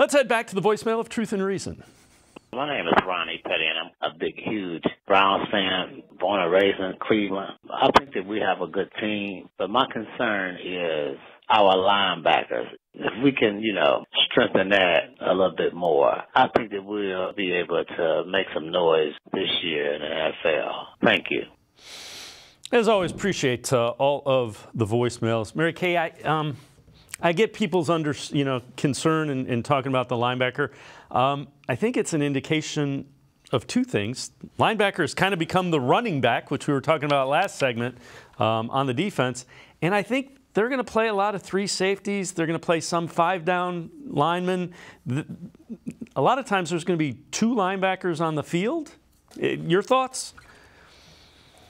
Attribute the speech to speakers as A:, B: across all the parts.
A: Let's head back to the voicemail of Truth and Reason.
B: My name is Ronnie Petty, and I'm a big, huge Browns fan, born and raised in Cleveland. I think that we have a good team, but my concern is our linebackers. If we can, you know, strengthen that a little bit more, I think that we'll be able to make some noise this year in the NFL. Thank you.
A: As always, appreciate uh, all of the voicemails. Mary Kay, I, um, I get people's under, you know, concern in, in talking about the linebacker. Um, I think it's an indication of two things. Linebackers kind of become the running back, which we were talking about last segment um, on the defense. And I think they're going to play a lot of three safeties. They're going to play some five down linemen. A lot of times there's going to be two linebackers on the field. Your thoughts?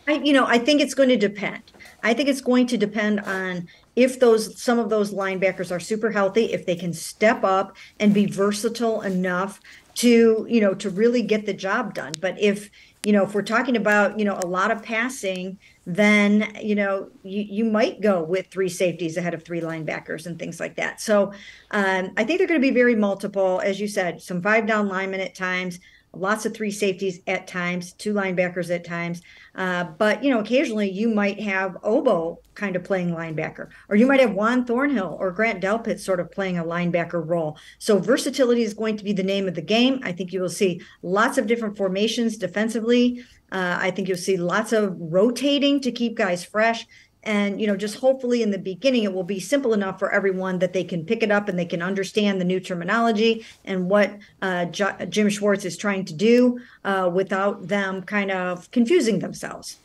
C: I, you know, I think it's going to depend. I think it's going to depend on if those some of those linebackers are super healthy, if they can step up and be versatile enough to, you know, to really get the job done. But if you know, if we're talking about, you know, a lot of passing, then, you know, you, you might go with three safeties ahead of three linebackers and things like that. So um, I think they're going to be very multiple. As you said, some five down linemen at times, lots of three safeties at times, two linebackers at times. Uh, but you know, occasionally you might have Ogbo kind of playing linebacker, or you might have Juan Thornhill or Grant Delpit sort of playing a linebacker role. So versatility is going to be the name of the game. I think you will see lots of different formations defensively. Uh, I think you'll see lots of rotating to keep guys fresh and you know just hopefully in the beginning it will be simple enough for everyone that they can pick it up and they can understand the new terminology and what uh, J- jim schwartz is trying to do uh, without them kind of confusing themselves